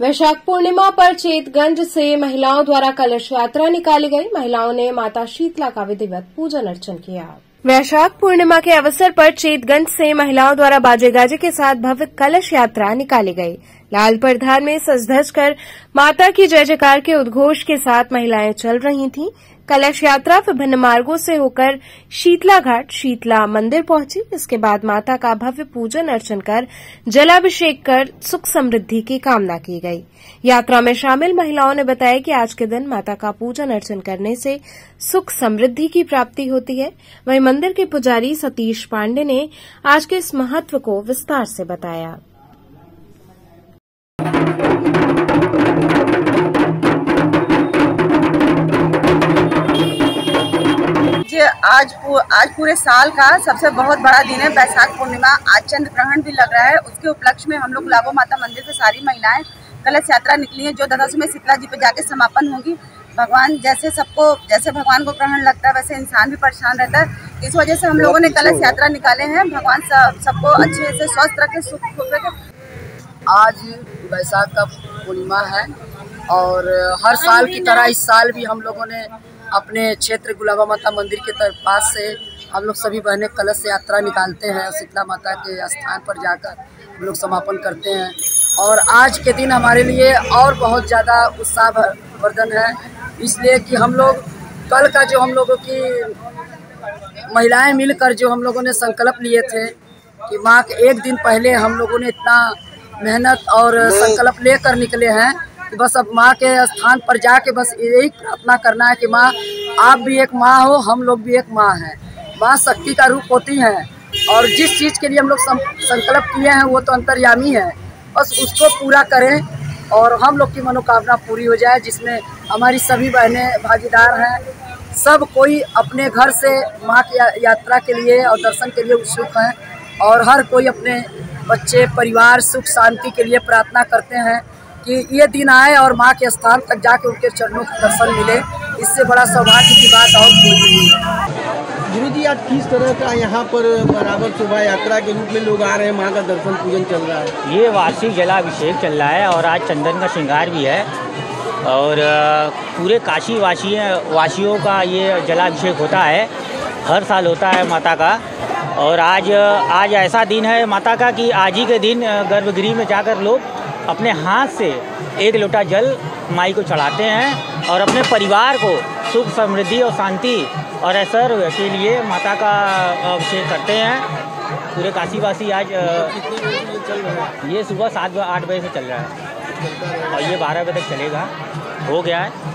वैशाख पूर्णिमा पर चेतगंज से महिलाओं द्वारा कलश यात्रा निकाली गई। महिलाओं ने माता शीतला का विधिवत पूजन अर्चन किया। वैशाख पूर्णिमा के अवसर पर चेतगंज से महिलाओं द्वारा बाजे गाजे के साथ भव्य कलश यात्रा निकाली गई। लाल परधार में सज धज कर माता की जय जयकार के उद्घोष के साथ महिलाएँ चल रही थीं। कलश यात्रा विभिन्न मार्गों से होकर शीतला घाट शीतला मंदिर पहुँची। इसके बाद माता का भव्य पूजन अर्चन कर जलाभिषेक कर सुख समृद्धि की कामना की गई। यात्रा में शामिल महिलाओं ने बताया कि आज के दिन माता का पूजन अर्चन करने से सुख समृद्धि की प्राप्ति होती है। वहीं मंदिर के पुजारी सतीश पांडे ने आज के इस महत्व को विस्तार से बताया। जी आज आज पूरे साल का सबसे बहुत बड़ा दिन है। बैसाख पूर्णिमा आज चंद्र ग्रहण भी लग रहा है। उसके उपलक्ष्य में हम लोग लाभो माता मंदिर से सारी महिलाएँ कलश यात्रा निकली है जो दस में शीतला जी पे जाके समापन होगी। भगवान जैसे सबको जैसे भगवान को ग्रहण लगता है वैसे इंसान भी परेशान रहता है। इस वजह से हम लोगों ने कलश यात्रा निकाले हैं। भगवान सब सबको अच्छे से स्वस्थ रखे सुख रखे। आज बैसाख का पूर्णिमा है और हर साल की तरह इस साल भी हम लोगों ने अपने क्षेत्र गुलाबा माता मंदिर के तरफ़ पास से हम लोग सभी बहनें कलश यात्रा निकालते हैं शीतला माता के स्थान पर जाकर हम लोग समापन करते हैं। और आज के दिन हमारे लिए और बहुत ज़्यादा उत्साह वर्धन है इसलिए कि हम लोग कल का जो हम लोगों की महिलाएँ मिलकर जो हम लोगों ने संकल्प लिए थे कि माँ के एक दिन पहले हम लोगों ने इतना मेहनत और संकल्प लेकर निकले हैं बस अब माँ के स्थान पर जाके बस यही प्रार्थना करना है कि माँ, आप भी एक माँ हो, हम लोग भी एक माँ हैं। माँ शक्ति का रूप होती हैं और जिस चीज़ के लिए हम लोग संकल्प किए हैं, वो तो अंतर्यामी है। बस उसको पूरा करें और हम लोग की मनोकामना पूरी हो जाए, जिसमें हमारी सभी बहनें भागीदार हैं। सब कोई अपने घर से माँ की यात्रा के लिए और दर्शन के लिए उत्सुक हैं और हर कोई अपने बच्चे, परिवार सुख शांति के लिए प्रार्थना करते हैं। कि ये दिन आए और माँ के स्थान तक जाके उनके चरणों के दर्शन मिले। इससे बड़ा सौभाग्य की बात और कोई नहीं है। गुरु जी आज किस तरह का यहाँ पर बराबर शोभा यात्रा के रूप में लोग आ रहे हैं? माँ का दर्शन पूजन चल रहा है। ये वार्षिक जलाभिषेक चल रहा है और आज चंदन का श्रृंगार भी है। और पूरे काशी वासी वासियों का ये जलाभिषेक होता है। हर साल होता है माता का। और आज आज ऐसा दिन है माता का कि आज ही के दिन गर्भगृह में जाकर लोग अपने हाथ से एक लोटा जल माई को चढ़ाते हैं और अपने परिवार को सुख समृद्धि और शांति और ऐसर के लिए माता का अभिषेक करते हैं। पूरे काशीवासी आज ये सुबह सात आठ बजे से चल रहा है। और ये बारह बजे तक चलेगा। हो गया है।